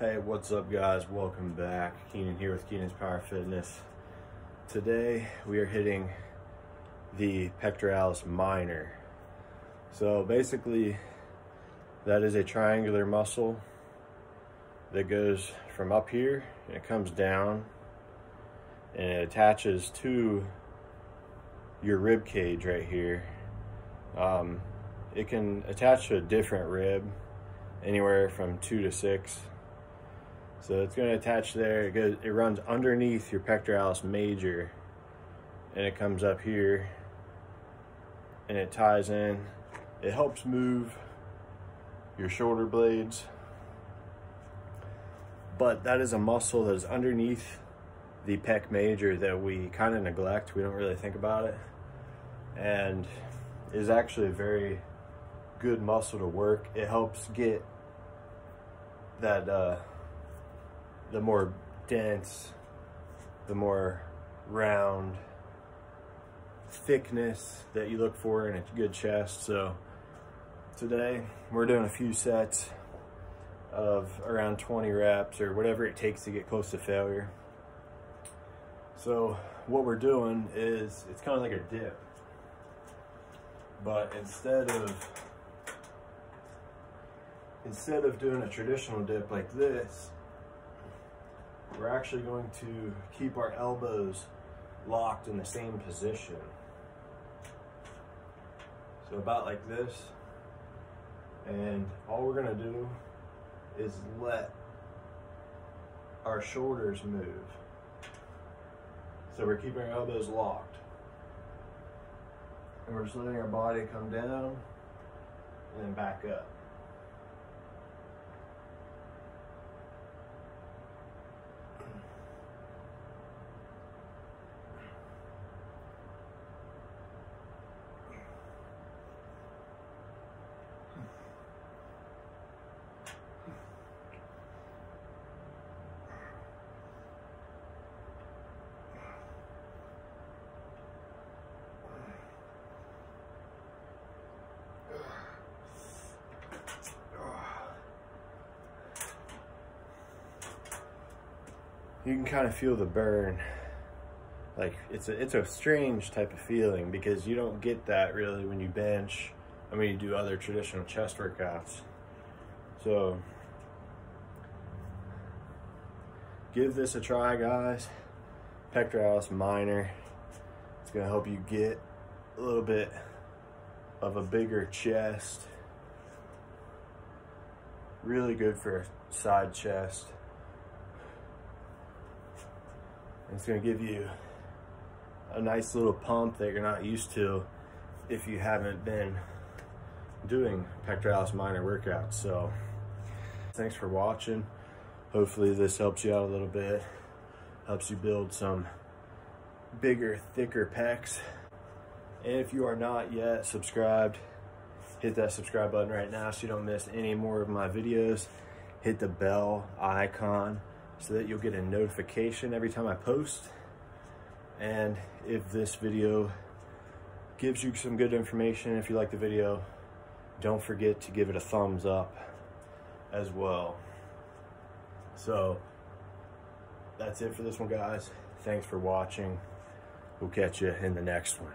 Hey, what's up guys? Welcome back. Keenan here with Keenan's Power Fitness. Today we are hitting the pectoralis minor. So basically that is a triangular muscle that goes from up here and it comes down and it attaches to your rib cage right here. Um, it can attach to a different rib anywhere from two to six so it's going to attach there. It goes. It runs underneath your pectoralis major, and it comes up here, and it ties in. It helps move your shoulder blades, but that is a muscle that is underneath the pec major that we kind of neglect. We don't really think about it, and is actually a very good muscle to work. It helps get that. Uh, the more dense, the more round thickness that you look for in a good chest. So today we're doing a few sets of around 20 reps or whatever it takes to get close to failure. So what we're doing is it's kind of like a dip, but instead of instead of doing a traditional dip like this, we're actually going to keep our elbows locked in the same position. So about like this. And all we're gonna do is let our shoulders move. So we're keeping our elbows locked. And we're just letting our body come down and then back up. You can kind of feel the burn. Like it's a it's a strange type of feeling because you don't get that really when you bench I mean you do other traditional chest workouts. So give this a try guys. Pectoralis minor. It's gonna help you get a little bit of a bigger chest. Really good for a side chest. It's gonna give you a nice little pump that you're not used to if you haven't been doing pectoralis minor workouts. So thanks for watching. Hopefully this helps you out a little bit, helps you build some bigger, thicker pecs. And if you are not yet subscribed, hit that subscribe button right now so you don't miss any more of my videos. Hit the bell icon so that you'll get a notification every time I post. And if this video gives you some good information, if you like the video, don't forget to give it a thumbs up as well. So that's it for this one, guys. Thanks for watching. We'll catch you in the next one.